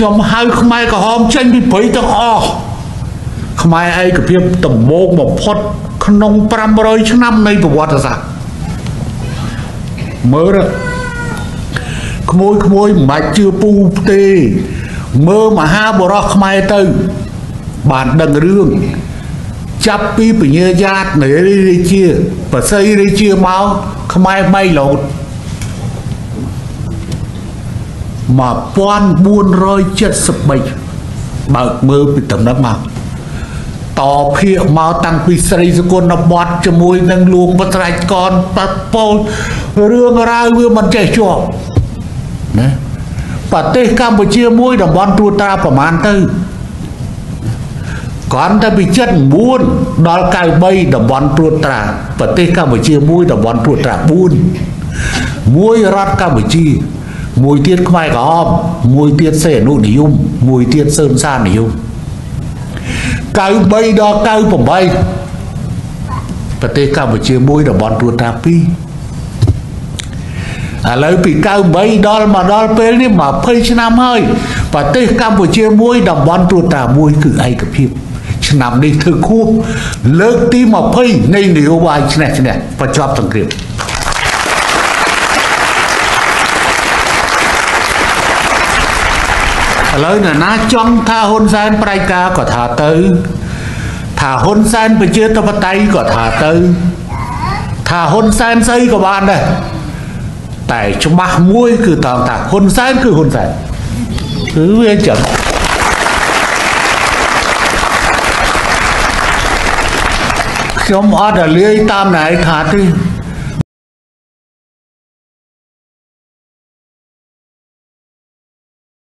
ខ្ញុំហៅខ្មែរក្រហមចេញពីព្រៃទាំងអស់ខ្មែរឯកភាពដំបូងបំផុតក្នុង500ឆ្នាំនៃប្រវត្តិសាស្ត្រមើលក្មួយក្មួយមិនបាច់ជឿពូទេមើលមហាបរោះខ្មែរទៅបានដឹងរឿងចាប់ពីពញ្ញាយ៉ាតនៃរាជាប្រស័យរាជាមកខ្មែរបីលោត 1473បើកមើលពីតំណឹងមកតភៀកមកតាំងពីស្រីសគុណបតជាមួយនឹងលួងបត្រាច់កនប៉ពោលរឿងរ៉ាវវាមិនចេះជាប់ណាប្រទេសកម្ពុជាមួយតំបន់ត្រួតត្រាប្រមាណទៅគ្រាន់តែពី79ដល់93តំបន់ត្រួតត្រាប្រទេសកម្ពុជាមួយតំបន់ត្រួតត្រា4មួយរដ្ឋកម្ពុជា មួយទៀតខ្មែរក្រហមមួយទៀតសេអនុនិយមមួយទៀតសឿនសាននិយម93ដល់98ប្រទេសកម្ពុជាមួយតំបន់ត្រួតត្រា2ឥឡូវពី98ដល់មកដល់ពេលនេះ20ឆ្នាំហើយប្រទេសកម្ពុជាមួយតំបន់ត្រួតត្រាមួយគឺឯកភាពឆ្នាំនេះធ្វើខួបលើកទី20នៃនយោបាយឈ្នះឈ្នះបញ្ចប់សង្គ្រាម ឥឡូវអ្នកណាចង់ថាហ៊ុនសែនប្រៃការក៏ថាទៅថាហ៊ុនសែនប្រជាធិបតេយ្យក៏ថាទៅថាហ៊ុនសែនស្អីក៏បានដែរតែច្បាស់មួយគឺតើថាហ៊ុនសែនគឺហ៊ុនសែនគឺវាចឹងខ្ញុំអត់រលាយតាមណែឯខាទេ